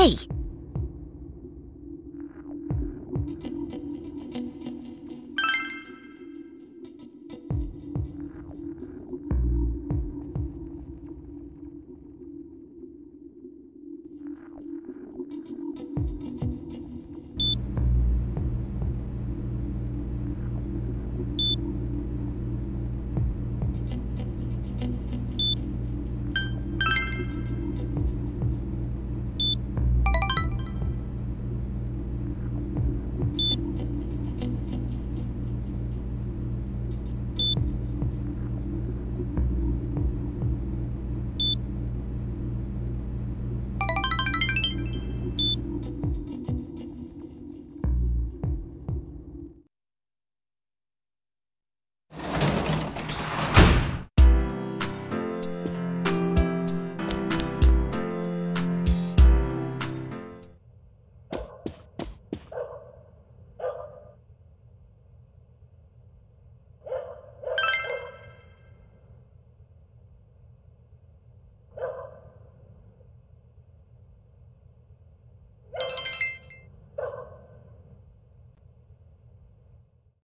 Hey!